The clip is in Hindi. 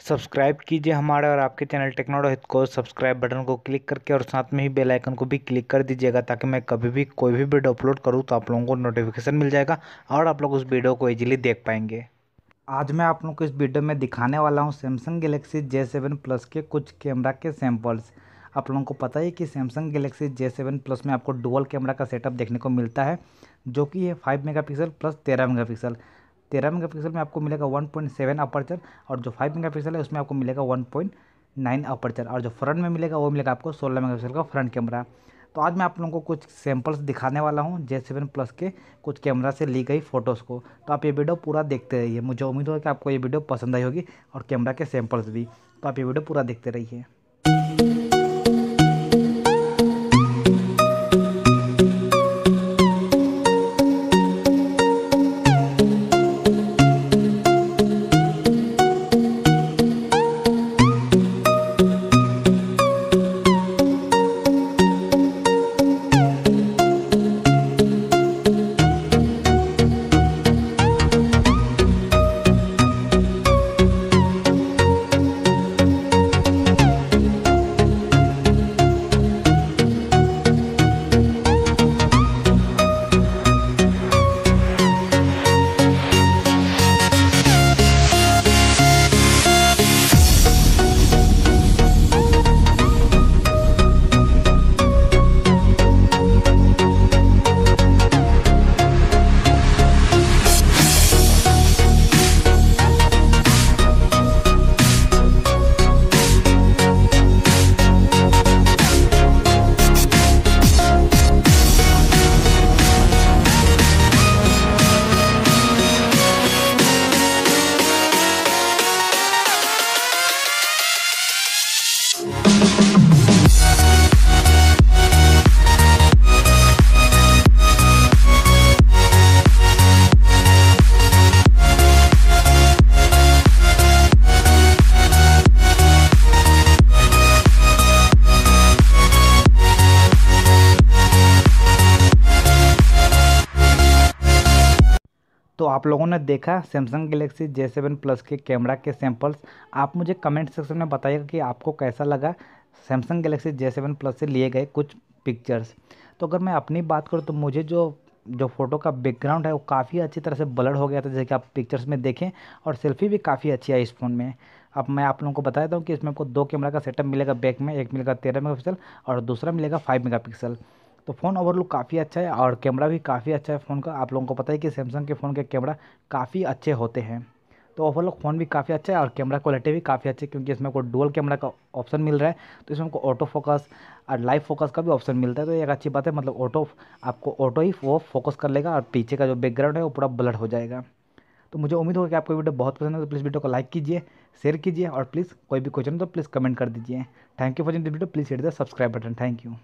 सब्सक्राइब कीजिए हमारे और आपके चैनल टेक्नोडो हित को, सब्सक्राइब बटन को क्लिक करके और साथ में ही बेल आइकन को भी क्लिक कर दीजिएगा ताकि मैं कभी भी कोई भी वीडियो अपलोड करूँ तो आप लोगों को नोटिफिकेशन मिल जाएगा और आप लोग उस वीडियो को ईजिली देख पाएँगे। आज मैं आप लोगों को इस वीडियो में दिखाने वाला हूँ Samsung Galaxy J seven plus के कुछ कैमरा के सैम्पल्स आप लोगों को पता है कि Samsung Galaxy J seven plus में आपको डुअल कैमरा का सेटअप देखने को मिलता है, जो कि है फाइव मेगापिक्सल प्लस तेरह मेगापिक्सल तेरह मेगापिक्सल में आपको मिलेगा वन पॉइंट सेवन अपर्चर और जो फाइव मेगापिक्सल है उसमें आपको मिलेगा वन पॉइंट नाइन अपर्चर और जो फ्रंट में मिलेगा वो मिलेगा आपको सोलह मेगापिक्सल का फ्रंट कैमरा। तो आज मैं आप लोगों को कुछ सैम्पल्स दिखाने वाला हूँ जे सेवन प्लस के कुछ कैमरा से ली गई फ़ोटोज़ को। तो आप ये वीडियो पूरा देखते रहिए। मुझे उम्मीद है कि आपको ये वीडियो पसंद आई होगी और कैमरा के सैम्पल्स भी। तो आप ये वीडियो पूरा देखते रहिए। तो आप लोगों ने देखा Samsung Galaxy J seven plus के कैमरा के सैंपल्स आप मुझे कमेंट सेक्शन में बताइएगा कि आपको कैसा लगा Samsung Galaxy J seven plus से लिए गए कुछ पिक्चर्स तो अगर मैं अपनी बात करूँ तो मुझे जो जो फ़ोटो का बैकग्राउंड है, वो काफ़ी अच्छी तरह से ब्लर हो गया था, जैसे कि आप पिक्चर्स में देखें, और सेल्फी भी काफ़ी अच्छी है इस फ़ोन में। अब मैं आप लोगों को बता देता हूँ कि इसमें आपको दो कैमरा का सेटअप मिलेगा बैक में, एक मिलेगा तेरह मेगा और दूसरा मिलेगा फाइव मेगा तो फ़ोन ओवरलुक काफ़ी अच्छा है और कैमरा भी काफ़ी अच्छा है फ़ोन का। आप लोगों को पता है कि सैमसंग के फ़ोन के कैमरा काफ़ी अच्छे होते हैं। तो ओवरलुक फ़ोन भी काफ़ी अच्छा है और कैमरा क्वालिटी भी काफ़ी अच्छी है क्योंकि इसमें आपको डुअल कैमरा का ऑप्शन मिल रहा है। तो इसमें आपको ऑटो फोकस और लाइव फोकस का भी ऑप्शन मिलता है। तो एक अच्छी बात है मतलब ऑटो आपको ऑटो ही वो फोकस कर लेगा और पीछे का जो बैकग्राउंड है वो पूरा ब्लड हो जाएगा। तो मुझे उम्मीद होगा कि आपको वीडियो बहुत पसंद है तो प्लीज़ वीडियो को लाइक कीजिए शेयर कीजिए और प्लीज़ कोई भी क्वेश्चन तो प्लीज़ कमेंट कर दीजिए। Thank you for the video please hit the subscribe button thank you